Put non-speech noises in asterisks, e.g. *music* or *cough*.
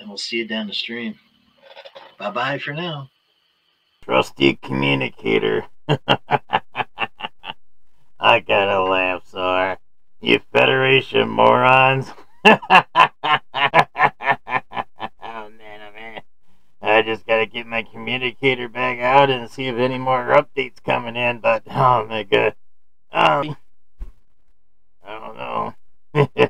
And we'll see you down the stream. Bye bye for now. Trusty communicator. *laughs* I gotta laugh, sir. You Federation morons. *laughs* oh man, oh man. I just gotta get my communicator back out and see if any more updates coming in, but oh my god. Um, I don't know. *laughs*